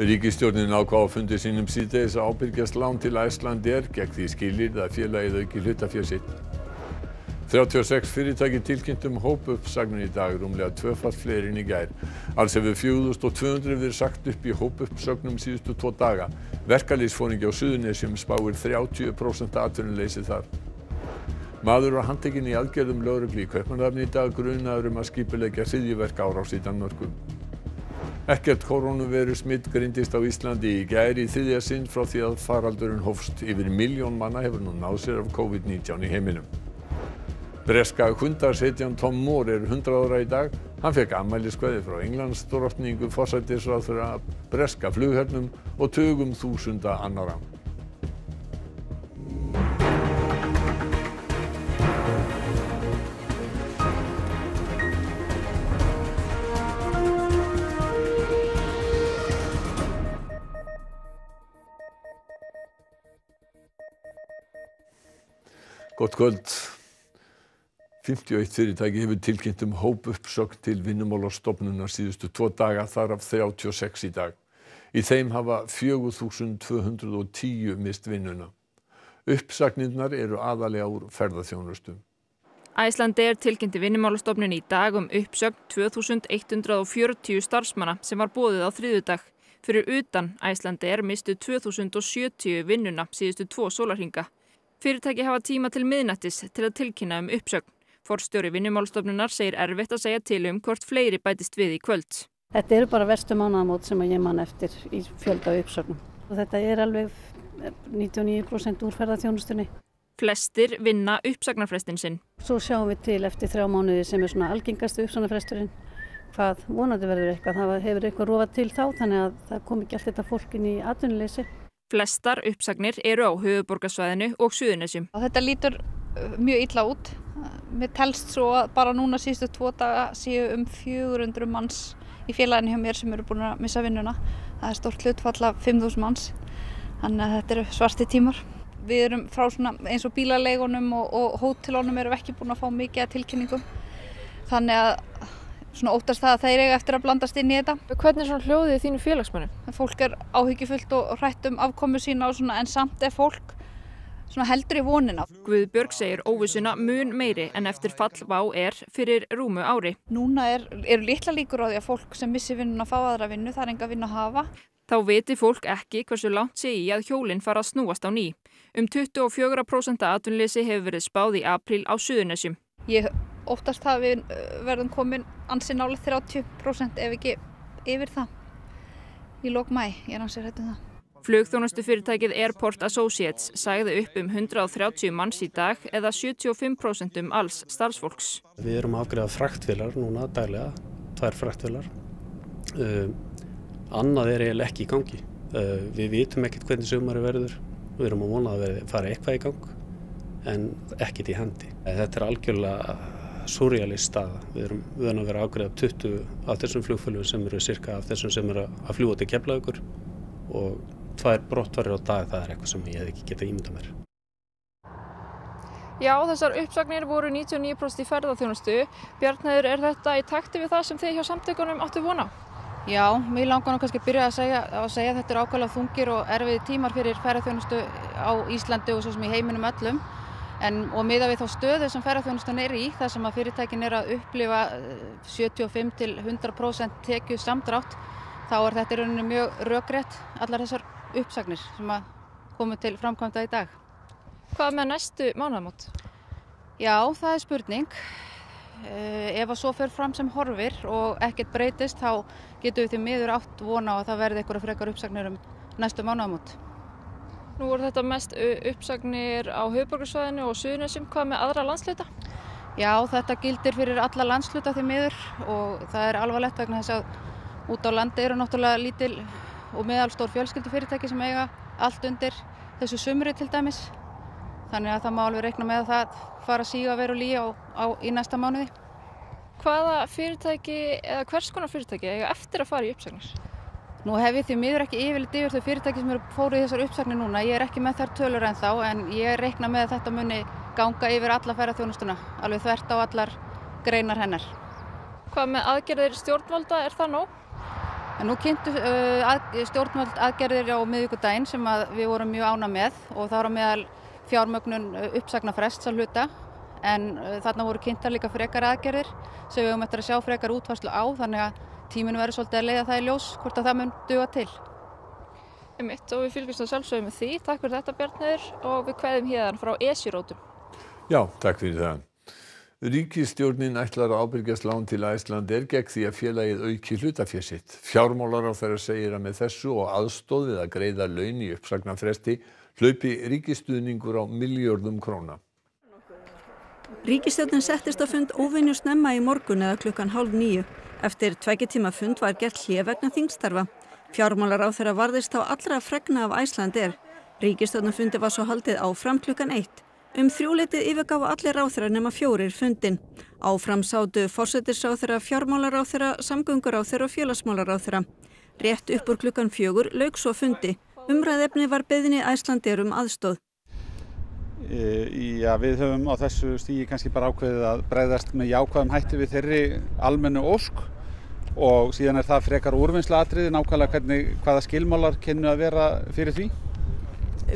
Ríkisstjórnin ákvað á fundi sínum síðdegis að ábyrgjast lán til Icelandair gegn því skilyrði að félagið auki hlutafé sitt. 36 fyrirtæki tilkynnt um hópuppsagnir í dag, rúmlega tvöfalt fleiri en í gær. Alls hefur 4200 verið sagt upp í hópuppsögnum síðustu tvo daga. Verkalýðsforingi á Suðurnesjum spáir 30% atvinnuleysi þar. Maður var handtekinn í aðgerðum lögreglu í Kaupmannahafni í dag grunaður um að skipuleggja hryðjuverk árás í Danmörku. Ekkert koronaviru smitt grindist á Íslandi í gær í þriðja sinn frá því að faraldurinn hófst. Yfir miljón manna hefur nú náð sér af COVID-19 í heiminum. Breska hundarsetjan Tom Moore er 100 ára í dag. Hann fekk afmæliskveði frá Englandsdrottningu, forsætisráðherra, breska flughernum og tugum þúsunda annara. Gott kvöld. 51 fyrirtæki hefur tilkynnt um hópuppsögn til Vinnumálastofnunar síðustu tvo daga þar af 36 í dag. Í þeim hafa 4210 mist vinnuna. Uppsagnirnar eru aðalega úr ferðarþjónustu. Æslandi er tilkynnti Vinnumálastofnun í dag um uppsögn 2140 starfsmanna sem var bóðið á þriðudag. Fyrir utan Æslandi er mistu 2070 vinnuna síðustu tvo sólarhinga. Fyrirtæki hafa tíma til miðnættis til að tilkynna um uppsögn. Forstjóri Vinnumálstofnunar segir erfitt að segja til um hvort fleiri bætist við í kvöld. Þetta eru bara verstu mánaðamót sem ég man eftir í fjölda uppsögnum. Og þetta er alveg 99% úr ferðarþjónustunni. Flestir vinna uppsagnarfrestin sinn. Svo sjáum við til eftir þrjá mánuði sem er svona algengastu uppsagnarfresturinn hvað vonandi verður eitthvað. Það hefur eitthvað rofað til þá þannig að það kom ekki allt þetta fólkin í atvinnuleysi. Flestar uppsagnir eru á höfuborgarsvæðinu og suðunesjum. Þetta lítur mjög illa út. Mér telst svo að bara núna síðustu tvo daga séu um 400 manns í félaginu hjá mér sem eru búin að missa vinnuna. Það er stort hlutfall af 5.000 manns. Þannig að þetta eru svarti tímar. Við erum frá svona eins og bílaleigunum og, og hótelónum erum ekki búin að fá mikið tilkynningum. Þannig að svona óttast það að þeir eiga eftir að blandast inn í þetta. Hvernig er svona hljóðið þínu félagsmönnum? Fólk er áhyggjufullt og hrætt um afkomu sína og svona en samt er fólk svona heldur í vonina. Guðbjörg segir óvissuna mun meiri en eftir fall vá er fyrir rúmu ári. Núna er, eru litla líkur á því að fólk sem missi vinnuna fá aðra vinnu, það er enga vinnu að hafa. Þá viti fólk ekki hversu langt sé í að hjólinn fara að snúast á ný. Um 24% atvinnleysi hefur verið spáð í apríl á Suðunesjum. Ég óttast að við verðum komin ansi nálega 30% ef ekki yfir það í lók mæ, ég er ansið hættum það. Flugþjónustu fyrirtækið Airport Associates sagði upp um 130 manns í dag eða 75% um alls starfsfólks. Við erum að afgreða fraktvilar núna daglega, tvær fraktvilar. Uh, annað er eiginlega ekki í gangi. Uh, við vitum ekkert hvernig sumari verður. Við erum að vona að fara eitthvað í gang en ekkert í hendi. Þetta er algjörlega surrealist staða. Við erum erum að vera afgreða 20 af þessum flugfölum sem eru cirka af þessum sem eru að fljúa til keflaugur og tvær brottvarir á dag það er eitthvað sem ég hef ekki getað ímynda mér. Já, þessar uppsagnir voru 99% í ferðarþjónustu. Bjarnæður, er þetta í takti við það sem þið hjá samtökunum áttu vona? Já, mér langar nú kannski að byrja að segja að segja að þetta er ákvæmlega þungir og erfiði tímar fyrir ferðarþjónustu á Íslandi og svo sem í heiminum öllum. En, og miða við þá stöðu sem ferðarþjónustan er í, þar sem að fyrirtækin er að upplifa 75 til 100% tekju samdrátt, þá er þetta í rauninu mjög rökrétt allar þessar uppsagnir sem að komu til framkvæmda í dag. Hvað með næstu mánuðamót? Já, það er spurning. Ef að svo fyrir fram sem horfir og ekkert breytist, þá getum við því miður átt vona á að það verði eitthvað frekar uppsagnir um næstu mánuðamót. Nú voru þetta mest uppsagnir á höfuborgarsvæðinu og suðunessum. Hvað með aðra landsluta? Já, þetta gildir fyrir alla landsluta því miður og það er alvarlegt vegna þess að út á landi eru náttúrulega lítil og meðalstór fjölskyldufyrirtæki sem eiga allt undir þessu sumri til dæmis. Þannig að það má alveg reikna með að það fara að síga að vera lýja á, á, í næsta mánuði. Hvaða fyrirtæki eða hvers konar fyrirtæki eiga eftir að fara í uppsagnir? Nú hef ég því miður ekki yfirleitt yfir þau fyrirtæki sem eru fóru í þessar uppsagnir núna. Ég er ekki með þær tölur en þá en ég reikna með að þetta muni ganga yfir alla ferðarþjónustuna, alveg þvert á allar greinar hennar. Hvað með aðgerðir stjórnvalda, er það nóg? En nú kynntu uh, að, stjórnvöld aðgerðir á miðvíkudaginn sem við vorum mjög ána með og það var á meðal fjármögnun uppsagnarfrests að hluta en þarna voru kynntar líka frekar aðgerðir sem við höfum eftir að sjá frekar útvarslu á þannig að tíminu verður svolítið að leiða það í ljós hvort að það mun duga til. Einmitt, og við fylgjumst á sjálfsögum með því. Takk fyrir þetta Bjarnir og við kveðum hérna frá Esirótum. Já, takk fyrir það. Ríkistjórnin ætlar að ábyrgjast lán til Æsland er gegn því að félagið auki hlutafér sitt. Fjármálar á þeirra segir að með þessu og aðstóð við að greiða laun í uppsagnarfresti hlaupi ríkistuðningur á miljörðum króna. Ríkistjórnin settist á fund óvinju snemma í morgun eða klukkan hálf nýju. Eftir tvekkitíma fund var gert hlið vegna þingstarfa. Fjármálar á þeirra varðist á allra fregna af Æsland er. Ríkistjórnin fundi var svo haldið áfram klukkan eitt. Um þrjúleitið yfirgáfa allir ráþra nema fjórir fundin. Áfram sátu fórsetisráþra, fjármálaráþra, samgönguráþra og félagsmálaráþra. Rétt upp úr klukkan fjögur laug svo fundi. Umræðefni var beðinni æslandir um aðstóð. E, já, við höfum á þessu stígi kannski bara ákveðið að breyðast með jákvæðum hætti við þeirri almennu ósk og síðan er það frekar úrvinnsla atriði nákvæmlega hvernig, hvaða skilmálar kynnu að vera fyrir því.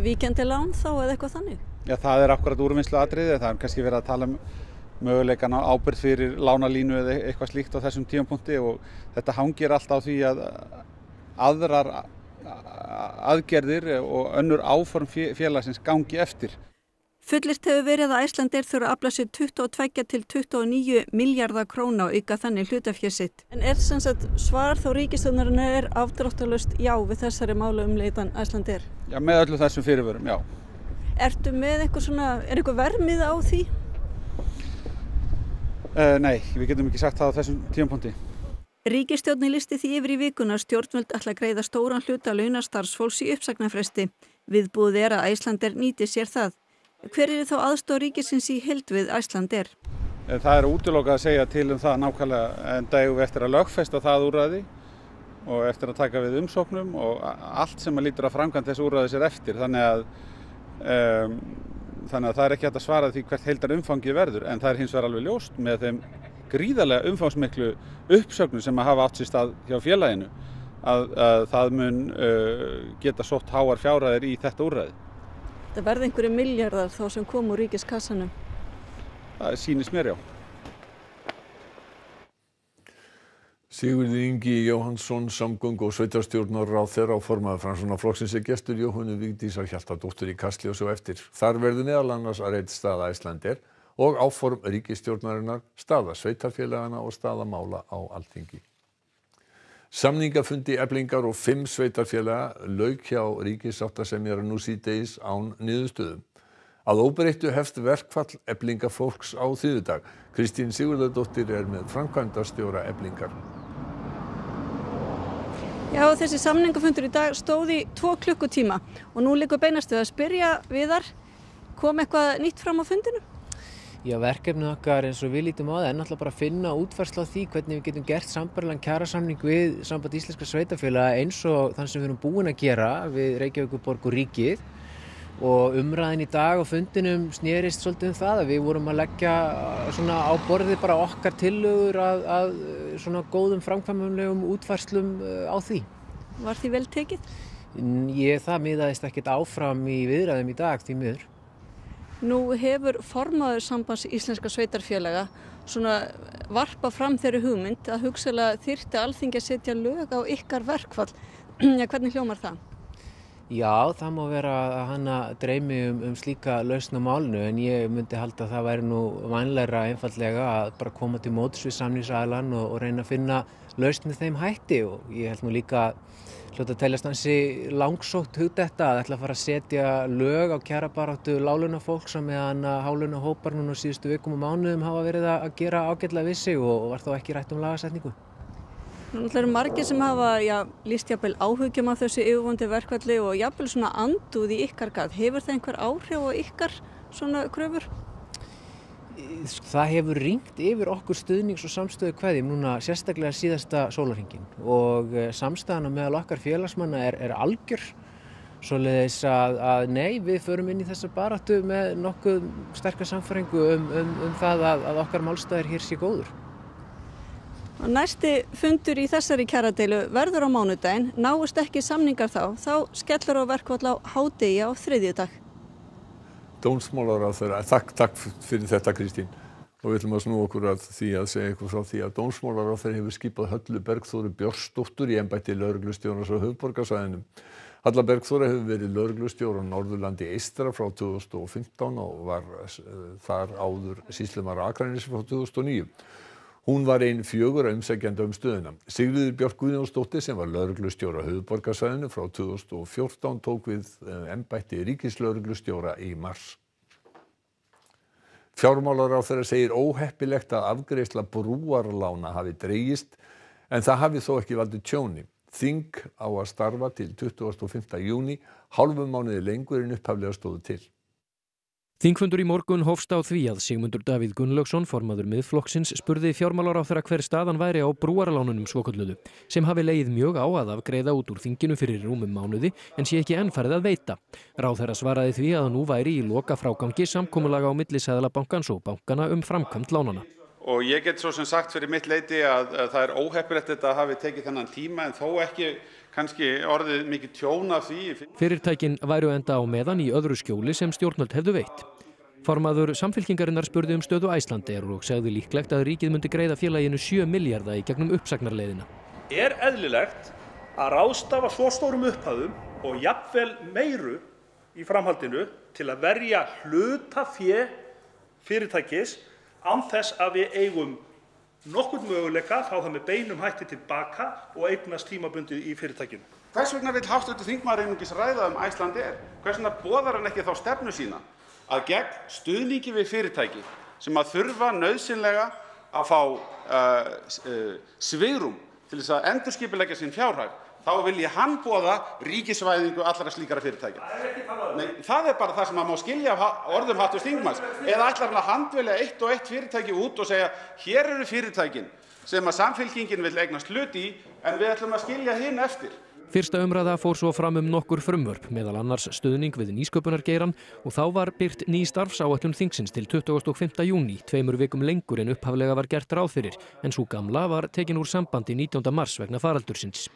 Víkendi lán þá eða eitthvað þannig? Já, það er akkurat úrvinnslu atriði, það er kannski verið að tala um möguleikan á ábyrð fyrir lánalínu eða eitthvað slíkt á þessum tíumpunkti og þetta hangir allt á því að aðrar aðgerðir og önnur áform félagsins gangi eftir. Fullirt hefur verið að Æslandir þurfa að afla sér 22 til 29 miljardar króna og ykkar þannig hlutafjörsitt. En er sem sagt svar þá ríkistöðnarinn er afdráttalust já við þessari málu um leitan Æslandir? Já, með öllu þessum fyrirvörum, já. Ertu með eitthvað svona, er eitthvað vermið á því? Uh, nei, við getum ekki sagt það á þessum tíumponti. Ríkistjórni listi því yfir í vikuna stjórnvöld ætla að greiða stóran hluta launastarfsfólks í uppsagnarfresti. Viðbúð er að Æslander nýti sér það. Hver er þá aðstóð ríkisins í held við Æslander? Eh, það er útlokað að segja til um það nákvæmlega en dagum eftir að lögfesta það úrraði og eftir að taka við umsóknum og allt sem að lítur að framkvæmt þessu úrraði sér eftir. Þannig að Um, þannig að það er ekki hægt að svara því hvert heildar umfangi verður en það er hins vegar alveg ljóst með þeim gríðarlega umfangsmiklu uppsögnum sem að hafa átt sér stað hjá félaginu að, að það mun uh, geta sótt háar fjárhæðir í þetta úrræði. Það verði einhverju miljardar þá sem kom úr ríkiskassanum? Það sýnist mér já. Sigurði Ingi Jóhansson, samgöng og sveitarstjórnar á þeirra á formaði Franssonar flokksins er gestur Jóhannu Vigdísar Hjaltadóttur í Kastli og svo eftir. Þar verður meðal annars að reynd staða Æslandir og áform ríkistjórnarinnar, staða sveitarfélagana og staða mála á alltingi. Samningafundi eblingar og fimm sveitarfélaga lauk hjá ríkisáttasemjara nú síðdeis án niðurstöðum. Að óbreyttu hefst verkfall eblingafólks á þýðudag. Kristín Sigurðardóttir er með framkvæmdastjóra eblingar. Já, þessi samningafundur í dag stóði tvo klukkutíma og nú líka beinast við að spyrja viðar, kom eitthvað nýtt fram á fundinu? Já, verkefnið okkar eins og við lítum á það er náttúrulega bara að finna útfarsla á því hvernig við getum gert sambarlegan kjærasamning við samband íslenska sveitafélag eins og þann sem við erum búin að gera við Reykjavíkuborg og ríkið og umræðin í dag og fundinum snýrist svolítið um það að við vorum að leggja svona á borði bara okkar tillögur að, að svona góðum framkvæmumlegum útfærslum uh, á því. Var því vel tekið? Ég það miðaðist ekkert áfram í viðræðum í dag því miður. Nú hefur formaður sambands íslenska sveitarfélaga svona varpa fram þeirri hugmynd að hugsalega þyrti alþingi að setja lög á ykkar verkfall. Hvernig hljómar það? Já, það má vera að hanna dreymi um, um slíka lausna málnu en ég myndi halda að það væri nú vanleira einfallega að bara koma til mótus við samnýsælan og, og reyna að finna lausnið þeim hætti og ég held nú líka hljóta að telja stansi langsótt hugdetta að ætla að fara að setja lög á kjærabaráttu láluna fólk sem meðan að háluna hópar núna síðustu vikum og mánuðum hafa verið að gera ágætla vissi og, og var þá ekki rætt um lagasetningu. Það eru margir sem hafa já, líst jafnvel áhugjum af þessu yfirvondi verkvalli og jafnvel svona anduð í ykkar gaf. Hefur það einhver áhrif á ykkar svona kröfur? Það hefur ringt yfir okkur stuðnings og samstöðu hverjum núna sérstaklega síðasta sólarhingin og eh, samstæðan meðal okkar félagsmanna er, er algjör svoleiðis að, að nei við förum inn í þessa baráttu með nokkuð sterkar samfæringu um, um, um það að, að okkar málstæðir hér sé góður. Næsti fundur í þessari kjaradeilu verður á mánudaginn, náist ekki samningar þá, þá skellur á verkvall á hádegi á þriðjudag. Dómsmálar þeirra, takk, takk fyrir þetta Kristín. Og við ætlum að snú okkur að því að segja eitthvað frá því að dómsmálar á þeirra hefur skipað höllu Bergþóru Björnsdóttur í ennbætti lauruglustjónas á höfborgarsæðinum. Halla Bergþóra hefur verið lauruglustjóra á Norðurlandi Eistra frá 2015 og var þar áður síslumar Akranis frá 2009. Hún var einn fjögur að umsækjanda um stöðuna. Sigriður Björk Guðjónsdóttir sem var lauruglustjóra á höfuborgarsvæðinu frá 2014 tók við embætti ríkislauruglustjóra í mars. Fjármálar á þeirra segir óheppilegt að afgreysla brúarlána hafi dreyist en það hafi þó ekki valdið tjóni. Þing á að starfa til 25. júni, hálfum mánuði lengur en upphaflega stóðu til. Þingfundur í morgun hófst á því að Sigmundur Davíð Gunnlaugsson, formaður miðflokksins, spurði fjármálar á þeirra hver staðan væri á brúaralánunum svokölluðu, sem hafi leið mjög á að afgreiða út úr þinginu fyrir rúmum mánuði en sé ekki ennfærið að veita. Ráð þeirra svaraði því að nú væri í loka frágangi samkómulaga á millisæðalabankans og bankana um framkvæmt lánana. Og ég get svo sem sagt fyrir mitt leiti að, að það er óheppilegt þetta að hafi tekið þennan tíma en þó ekki kannski orðið mikið tjón af því. Fyrirtækin væru enda á meðan í öðru skjóli sem stjórnvöld hefðu veitt. Formaður samfélkingarinnar spurði um stöðu Æslandeir og segði líklegt að ríkið myndi greiða félaginu 7 miljardar í gegnum uppsagnarleiðina. Er eðlilegt að ráðstafa svo stórum upphæðum og jafnvel meiru í framhaldinu til að verja hluta fjö fyrirtækis án þess að við eigum nokkurn möguleika fá það með beinum hætti tilbaka og eignast tímabundið í fyrirtækinu. Hvers vegna vill hv. þingmaður einungis ræða um Icelandair? Hvers vegna boðar hann ekki þá stefnu sína að gegn stuðningi við fyrirtæki sem að þurfa nauðsynlega að fá svigrúm til þess að endurskipuleggja sinn fjárhag þá vilji hann boða ríkisvæðingu allra slíkra fyrirtækja. Nei, það er bara það sem maður má skilja af orðum hv. þingmanns. Eða ætlar hann að handvelja eitt og eitt fyrirtæki út og segja hér eru fyrirtækin sem að Samfylkingin vill eignast hlut í en við ætlum að skilja hinn eftir. Fyrsta umræða fór svo fram um nokkur frumvörp, meðal annars stuðning við nýsköpunargeiran og þá var byrt ný starfsáætlun þingsins til 25. júni, tveimur vikum lengur en upphaflega var gert ráð fyrir, en svo gamla var tekin úr sambandi 19. mars vegna faraldursins.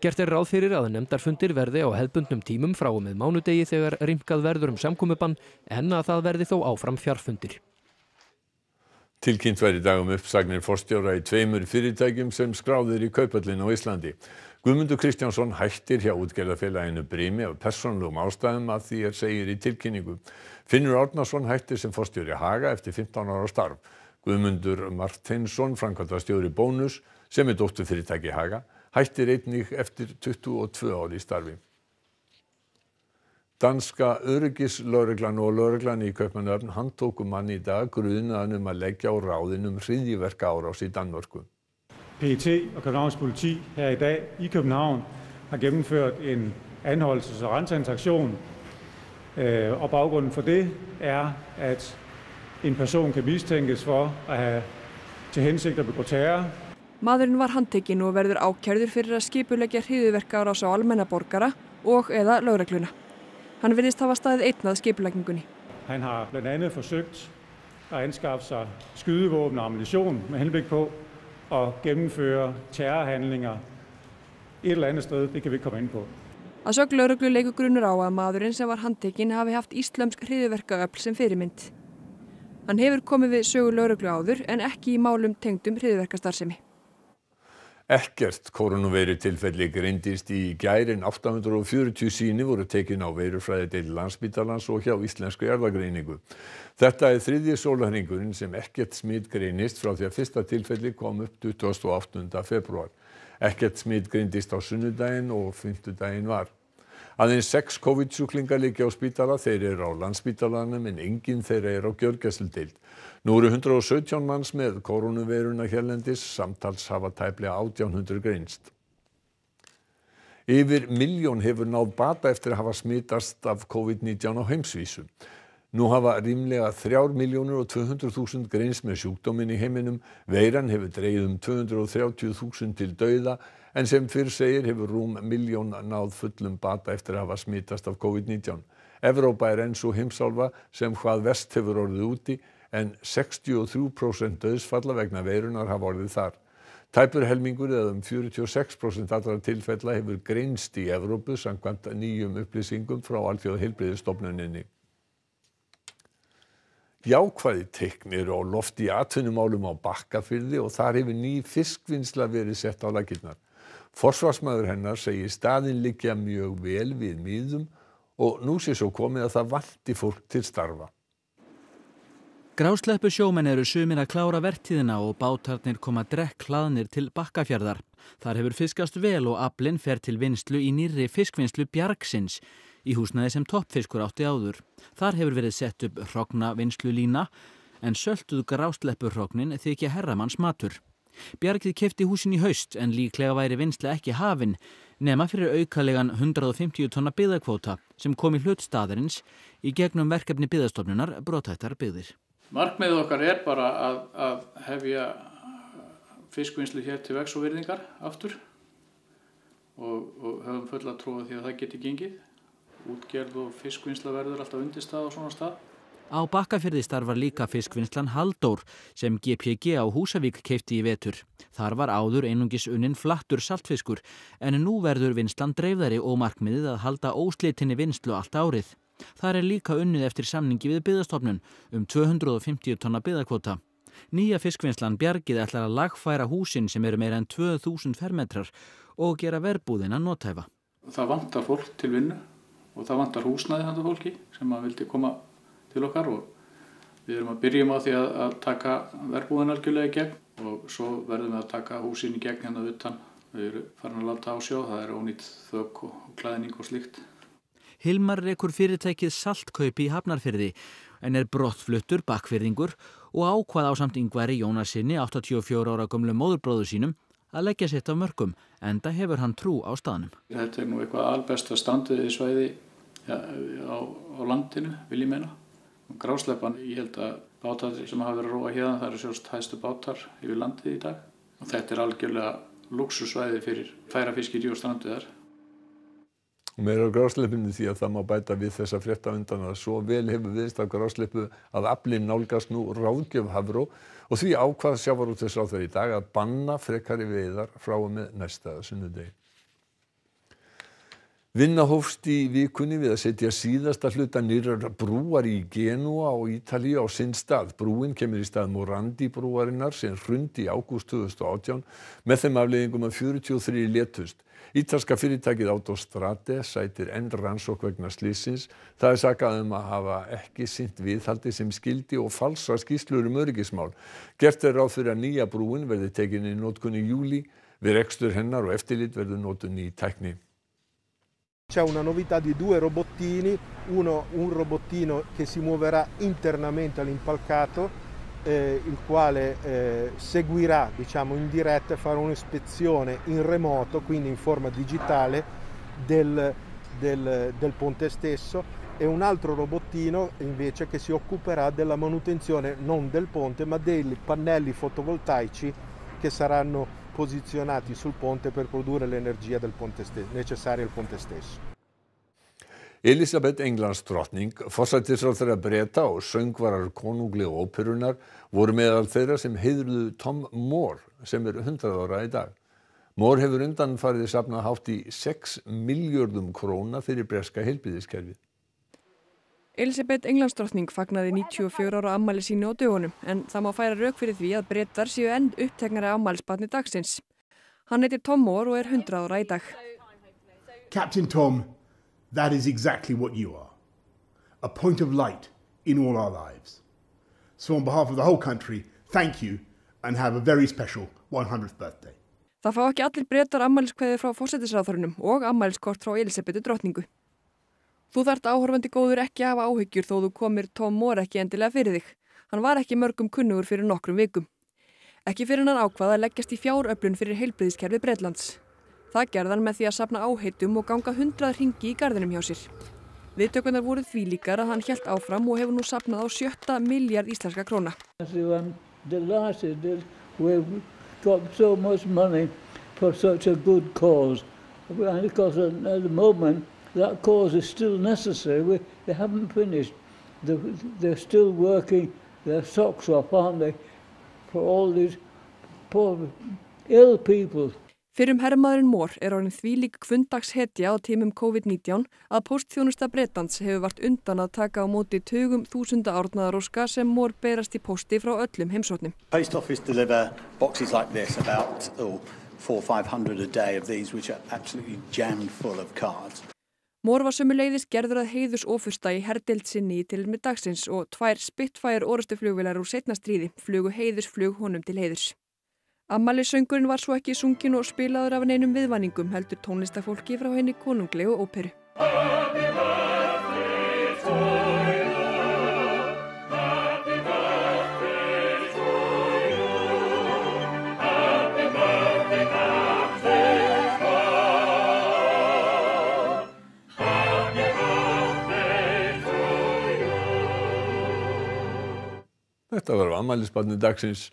Gert er ráð fyrir að nefndarfundir verði á hefðbundnum tímum frá og með mánudegi þegar rimkað verður um samkomiðbann en að það verði þó áfram fjarfundir. Tilkynnt væri dag um uppsagnir forstjóra í tveimur fyrirtækjum sem skráðir í kaupallin á Íslandi. Guðmundur Kristjánsson hættir hjá útgerðarfélaginu Brimi af persónulegum ástæðum að því er segir í tilkynningu. Finnur Árnason hættir sem forstjóri Haga eftir 15 ára starf. Guðmundur Martinsson, framkvæmdastjóri Bónus, sem er dóttur fyrirtæki Haga, hættir einnig eftir 22 ári í starfi. Danska öryggislauruglan og lauruglan í Kaupmannöfn handtóku mann í dag grunaðan um að leggja á ráðin um hryðjuverka árás í Danmörku. PET og Københavns politi her i dag i København har gennemført en anholdelses- og rensningsaktion. Øh, og baggrunden for det er, at en person kan mistænkes for at have til hensigt at begå terror. Maðurinn var handtekinn og verður ákjærður fyrir að skipuleggja hriðuverka árás á almenna borgara og eða lögregluna. Hann virðist hafa staðið einn að skipuleggingunni. Han har blandt andet forsøgt at anskaffe sig skydevåben og ammunition med henblik på at gennemføre terrorhandlinger et eller andet sted. Det kan vi ikke komme ind på. Að sög lögreglu leikur grunur á að maðurinn sem var handtekinn hafi haft íslamsk hriðuverkaöfl sem fyrirmynd. Hann hefur komið við sögu lögreglu áður en ekki í málum tengdum hriðuverkastarfsemi. Ekkert koronaveiru tilfelli greindist í gærin 840 síni voru tekin á veirufræði deil landsbítalans og hjá íslensku erðagreiningu. Þetta er þriðji sólarhringurinn sem ekkert smitt greinist frá því að fyrsta tilfelli kom upp 28. februar. Ekkert smitt greindist á sunnudaginn og fymtudaginn var. Aðeins sex COVID-sjúklingar liggja á spítala, þeir eru á landsspítalanum en enginn þeirra er á gjörgæsildeild. Nú eru 117 manns með koronaveiruna hérlendis, samtals hafa tæplega 1800 greinst. Yfir miljón hefur náð bata eftir að hafa smitast af COVID-19 á heimsvísu. Nú hafa rímlega 3 miljónur og 200 þúsund greins með sjúkdómin í heiminum. Veiran hefur dreigð um 230 þúsund til dauða en sem fyrr segir hefur rúm miljón náð fullum bata eftir að hafa smitast af COVID-19. Evrópa er enn svo heimsálfa sem hvað vest hefur orðið úti en 63% döðsfalla vegna veirunar hafa orðið þar. Tæpur helmingur eða um 46% allra tilfella hefur greinst í Evrópu samkvæmt nýjum upplýsingum frá Alþjóða heilbreyðistofnuninni. Jákvæði teikn eru á lofti í atvinnumálum á Bakkafyrði og þar hefur ný fiskvinnsla verið sett á lakirnar. Forsvarsmaður hennar segir staðin liggja mjög vel við miðum og nú sé svo komið að það vanti fólk til starfa. Grásleppu sjómenn eru sumir að klára vertíðina og bátarnir koma drekk hlaðnir til bakkafjörðar. Þar hefur fiskast vel og aflinn fer til vinslu í nýrri fiskvinnslu Bjargsins í húsnaði sem toppfiskur átti áður. Þar hefur verið sett upp hrogna vinslu lína en sölduð grásleppu hrognin þykja herramanns matur. Bjargið kefti húsin í haust en líklega væri vinsla ekki hafin nema fyrir aukalegan 150 tonna byggðakvóta sem kom í hlut staðarins í gegnum verkefni byggðastofnunar brotættar byggðir. Markmiðið okkar er bara að, að hefja fiskvinnslu hér til vex og virðingar aftur og, og höfum fulla trúið því að það geti gengið. Útgerð og fiskvinnsla verður alltaf undirstað á svona stað. Á Bakkafyrði starfar líka fiskvinnslan Haldór sem GPG á Húsavík keipti í vetur. Þar var áður einungis unnin flattur saltfiskur en nú verður vinslan dreifðari og markmiðið að halda óslitinni vinslu allt árið. Þar er líka unnið eftir samningi við byggðastofnun um 250 tonna byggðakvota. Nýja fiskvinnslan Bjargið ætlar að lagfæra húsin sem eru meira en 2000 fermetrar og gera verbúðina notæfa. Það vantar fólk til vinnu og það vantar húsnæði þetta fólki sem að vildi koma til okkar og við erum að byrjum á því að, að taka verbúðin algjörlega í gegn og svo verðum við að taka húsin í gegn hérna utan. Við erum farin að láta á sjó, það er ónýtt þökk og klæðning og slíkt. Hilmar rekur fyrirtækið Saltkaupi í Hafnarfyrði en er brottfluttur bakfyrðingur og ákvað á samt yngværi Jónasinni 84 ára gömlu móðurbróðu sínum að leggja sitt af mörgum enda hefur hann trú á staðnum. Þetta er nú eitthvað albesta standuðið svæði ja, á, á landinu, vil ég meina. Grásleipan, ég held að bátar sem hafa verið að róa hérna, það eru sjálfst hægstu bátar yfir landið í dag. Og þetta er algjörlega luxusvæði fyrir færafiskir í og stranduðar. Meira á grásleppinu því að það má bæta við þessa frétta undan að svo vel hefur viðst af grásleppu að aflinn nálgast nú ráðgjöf Hafró og því ákvað sjávarútis á þau í dag að banna frekari veiðar frá og með næsta sunnudegi. Vinna hófst í vikunni við að setja síðasta hluta nýrar brúar í Genua og Ítalíu á sinn stað. Brúin kemur í stað Morandi brúarinnar sem hrundi í ágúst 2018 með þeim afleiðingum að 43 létust. Ítalska fyrirtækið Autostrade sætir enn rannsók vegna slísins. Það er sakað um að hafa ekki sint viðhaldi sem skildi og falsa skýslur um öryggismál. Gert er ráð fyrir að nýja brúin verði tekinni í nótkunni júli. Við rekstur hennar og eftirlit verður nótu ný tækni. C'è una novità di due robottini, uno un robottino che si muoverà internamente all'impalcato, eh, il quale eh, seguirà diciamo, in diretta e farà un'ispezione in remoto, quindi in forma digitale, del, del, del ponte stesso. E un altro robottino invece che si occuperà della manutenzione non del ponte ma dei pannelli fotovoltaici che saranno posizionati sul ponte per produrre l'energia necessaria al ponte stesso. Elisabeth Englandsdrottning, forsættisráðherra Breta og söngvarar konunglegu óperunar voru meðal þeirra sem heiðruðu Tom Moore sem er 100 ára í dag. Moore hefur undan farið safnað hátt í 6 miljardum króna fyrir breska heilbíðiskerfið. Elisabeth Englandsdrottning fagnaði 94 ára ammæli sínu á dögunum en það má færa rauk fyrir því að brettar séu enn uppteknari ammælisbatni dagsins. Hann heitir Tom Moore og er 100 ára í dag. Captain Tom, that is exactly what you are. A point of light in all our lives. So on behalf of the whole country, thank you and have a very special 100th birthday. Það fá ekki allir brettar ammæliskveði frá fósettisráðþörunum og ammæliskort frá Elisabethu drottningu. Þú þart áhorfandi góður ekki að hafa áhyggjur þó þú komir Tom Moore ekki endilega fyrir þig. Hann var ekki mörgum kunnugur fyrir nokkrum vikum. Ekki fyrir hann ákvað að leggjast í fjáröflun fyrir heilbriðiskerfi Breitlands. Það gerðan með því að sapna áheitum og ganga hundrað ringi í gardinum hjá sér. Viðtökunar voru því líkar að hann helt áfram og hefur nú sapnað á sjötta miljard íslenska króna. That cause is still necessary. We, they haven't finished. They're, they're still working their socks off, aren't they, for all these poor ill people. Fyrrum herrmaðurinn Mór er orðin þvílík kvundags hetja á tímum COVID-19 að postþjónusta Bretlands hefur vart undan að taka á móti tugum þúsunda árnaðaróska sem Mór berast í posti frá öllum heimsóknum. Post office deliver boxes like this, about oh, four, five hundred a day of these, which are absolutely jammed full of cards. Mór var sömuleiðis gerður að heiðus ofursta í herdild sinni í tilmi dagsins og tvær Spitfire orustuflugvilar úr setna stríði flugu heiðusflug honum til heiðurs. Ammali-söngurinn var svo ekki sungin og spilaður af neinum viðvanningum heldur tónlistafólki frá henni konunglegu óperu. Þetta var afmælisbarni dagsins.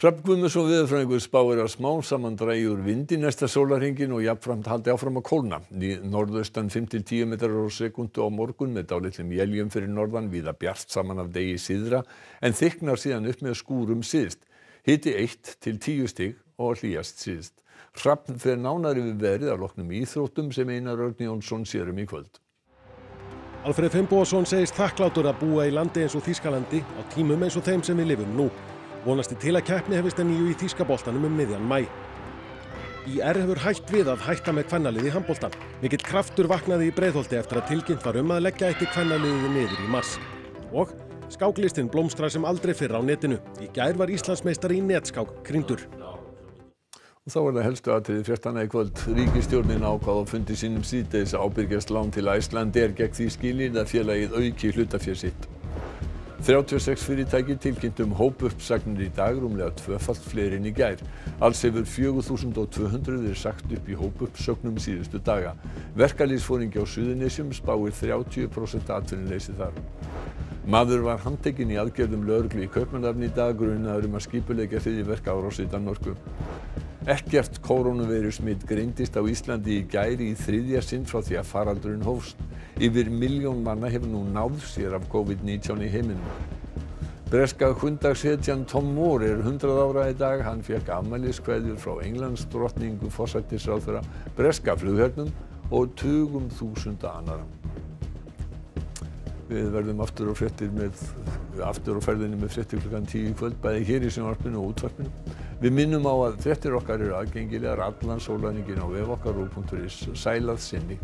Hrafn Guðmundsson viðurfræðingur spáir að smá saman drægi úr vindi næsta sólarhingin og jafnframt haldi áfram að kólna. Norðaustan 5-10 metrar á sekundu á morgun með dálitlum jéljum fyrir norðan viða bjart saman af degi síðra en þyknar síðan upp með skúrum síðst. Hiti 1 til 10 stig og hlýjast síðst. Hrafn fer nánari við verið að loknum íþróttum sem Einar Örn Jónsson sérum í kvöld. Alfred Fimboðsson segist þakklátur að búa í landi eins og Þýskalandi á tímum eins og þeim sem við lifum nú. Vonasti til að keppni hefist að nýju í Þýskaboltanum um miðjan mæ. IR hefur hætt við að hætta með kvennalið í handboltan. Mikill kraftur vaknaði í breiðholti eftir að tilkynnt var um að leggja eitt í kvennaliðið niður í mars. Og skáklistinn blómstra sem aldrei fyrr á netinu. Í gær var Íslandsmeistar í netskák kryndur. Og þá er það helstu aðtriði fjartana í kvöld. Ríkistjórnin ákvað á fundi sínum síðdeis að ábyrgjast lán til Æslandir gegn því skilir að félagið auki hlutafér sitt. 36 fyrirtæki tilkynnt um hópuppsagnir í dag rúmlega tvöfalt fleiri en í gær. Alls hefur 4200 verið sagt upp í hópuppsögnum síðustu daga. Verkalýsfóringi á Suðunisjum spáir 30% atvinnuleysi þar. Maður var handtekinn í aðgerðum lögreglu í Kaupmannafni í dag grunaður um að skipuleggja hryðjuverk árás í Danmörku. Ekkert kórónuveirusmitt greindist á Íslandi í gæri í þriðja sinn frá því að faraldurinn hófst. Yfir miljón manna hefur nú náð sér af COVID-19 í heiminum. Breska hundagshetjan Tom Moore er 100 ára í dag. Hann fekk afmæliskveðjur frá Englandsdrottningu, forsættisráðherra, breska flughernum og tugum þúsunda annara. Við verðum aftur á með aftur á ferðinni með fréttir klukkan 10 í kvöld, bæði hér í sjónvarpinu og útvarpinu. Við minnum á að fréttir okkar eru aðgengilegar allan sólarningin á vef okkar og.is sælað sinni.